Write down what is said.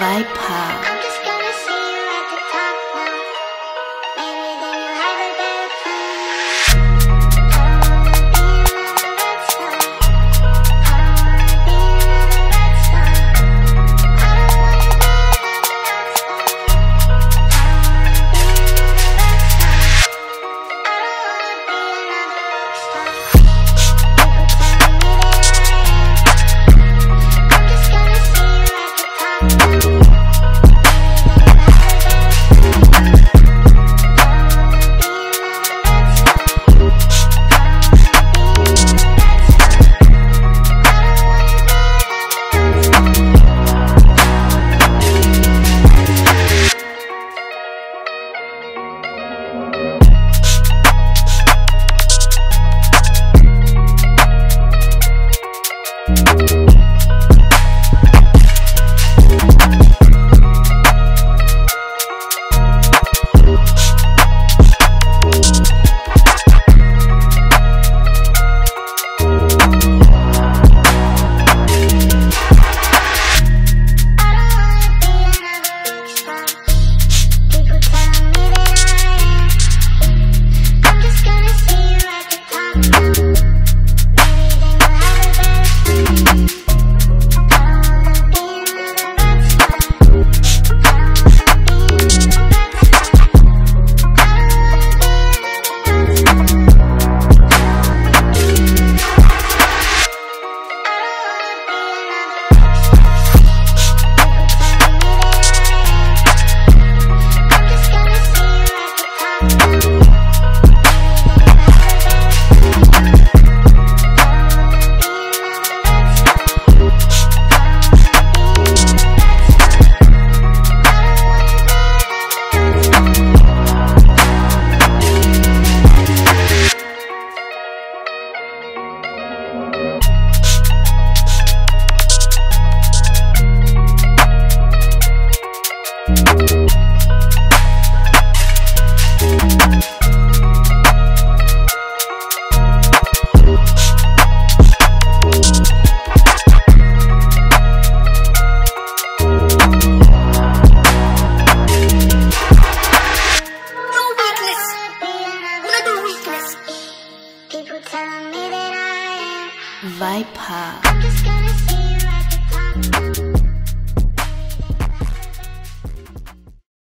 Viper. Viper.